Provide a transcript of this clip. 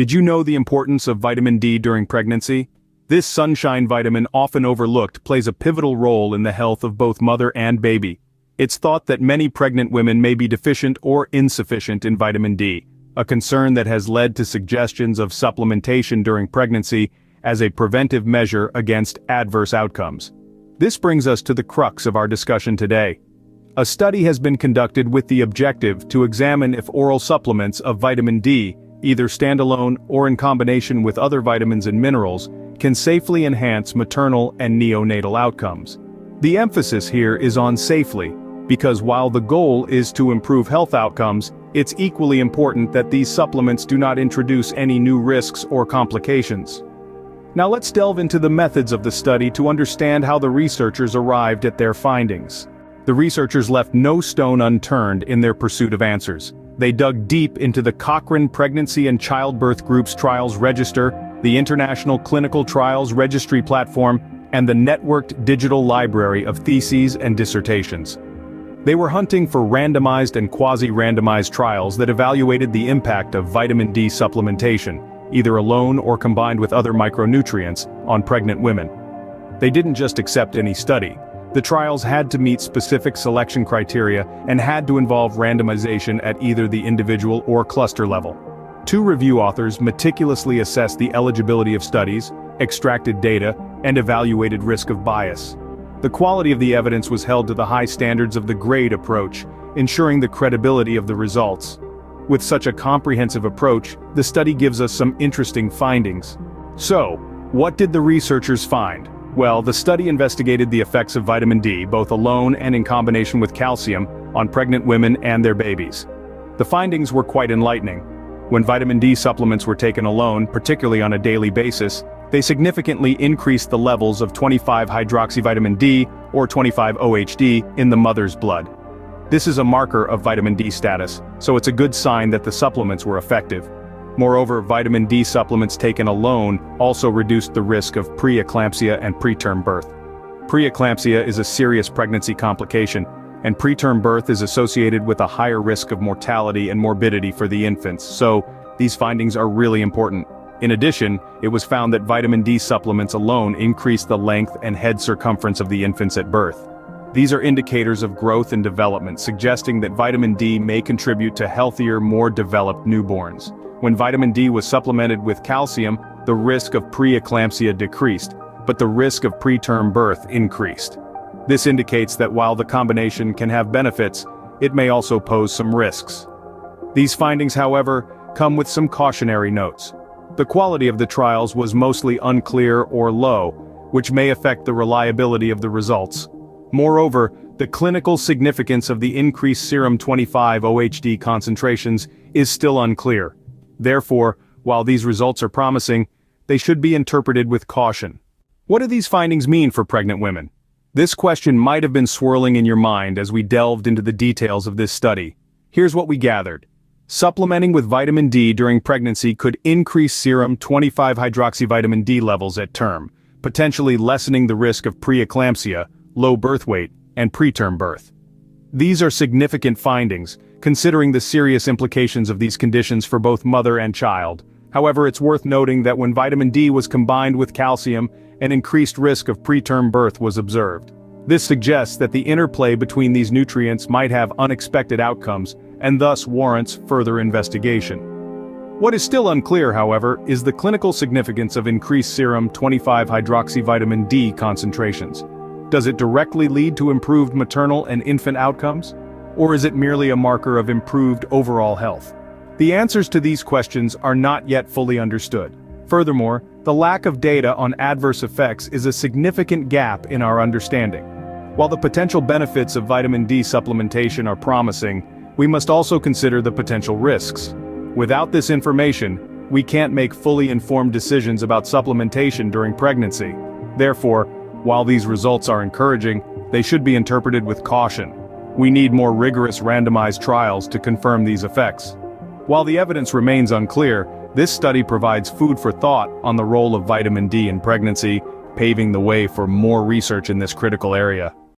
Did you know the importance of vitamin D during pregnancy? This sunshine vitamin often overlooked plays a pivotal role in the health of both mother and baby. It's thought that many pregnant women may be deficient or insufficient in vitamin D, a concern that has led to suggestions of supplementation during pregnancy as a preventive measure against adverse outcomes. This brings us to the crux of our discussion today. A study has been conducted with the objective to examine if oral supplements of vitamin D, either standalone or in combination with other vitamins and minerals, can safely enhance maternal and neonatal outcomes. The emphasis here is on safely, because while the goal is to improve health outcomes, it's equally important that these supplements do not introduce any new risks or complications. Now let's delve into the methods of the study to understand how the researchers arrived at their findings. The researchers left no stone unturned in their pursuit of answers. They dug deep into the Cochrane Pregnancy and Childbirth Group's Trials Register, the International Clinical Trials Registry Platform, and the networked digital library of theses and dissertations. They were hunting for randomized and quasi-randomized trials that evaluated the impact of vitamin D supplementation, either alone or combined with other micronutrients, on pregnant women. They didn't just accept any study. The trials had to meet specific selection criteria and had to involve randomization at either the individual or cluster level. Two review authors meticulously assessed the eligibility of studies, extracted data, and evaluated risk of bias. The quality of the evidence was held to the high standards of the GRADE approach, ensuring the credibility of the results. With such a comprehensive approach, the study gives us some interesting findings. So, what did the researchers find? Well, the study investigated the effects of vitamin D, both alone and in combination with calcium, on pregnant women and their babies. The findings were quite enlightening. When vitamin D supplements were taken alone, particularly on a daily basis, they significantly increased the levels of 25-hydroxyvitamin D, or 25-OHD, in the mother's blood. This is a marker of vitamin D status, so it's a good sign that the supplements were effective. Moreover, vitamin D supplements taken alone also reduced the risk of preeclampsia and preterm birth. Preeclampsia is a serious pregnancy complication, and preterm birth is associated with a higher risk of mortality and morbidity for the infants, so these findings are really important. In addition, it was found that vitamin D supplements alone increase the length and head circumference of the infants at birth. These are indicators of growth and development suggesting that vitamin D may contribute to healthier, more developed newborns. When vitamin D was supplemented with calcium, the risk of preeclampsia decreased, but the risk of preterm birth increased. This indicates that while the combination can have benefits, it may also pose some risks. These findings, however, come with some cautionary notes. The quality of the trials was mostly unclear or low, which may affect the reliability of the results. Moreover, the clinical significance of the increased serum 25-OHD concentrations is still unclear. Therefore, while these results are promising, they should be interpreted with caution. What do these findings mean for pregnant women? This question might have been swirling in your mind as we delved into the details of this study. Here's what we gathered. Supplementing with vitamin D during pregnancy could increase serum 25-hydroxyvitamin D levels at term, potentially lessening the risk of preeclampsia, low birth weight, and preterm birth. These are significant findings, considering the serious implications of these conditions for both mother and child. However, it's worth noting that when vitamin D was combined with calcium, an increased risk of preterm birth was observed. This suggests that the interplay between these nutrients might have unexpected outcomes, and thus warrants further investigation. What is still unclear, however, is the clinical significance of increased serum 25-hydroxyvitamin D concentrations. Does it directly lead to improved maternal and infant outcomes? Or is it merely a marker of improved overall health? The answers to these questions are not yet fully understood. Furthermore, the lack of data on adverse effects is a significant gap in our understanding. While the potential benefits of vitamin D supplementation are promising, we must also consider the potential risks. Without this information, we can't make fully informed decisions about supplementation during pregnancy. Therefore, while these results are encouraging, they should be interpreted with caution. We need more rigorous randomized trials to confirm these effects. While the evidence remains unclear, this study provides food for thought on the role of vitamin D in pregnancy, paving the way for more research in this critical area.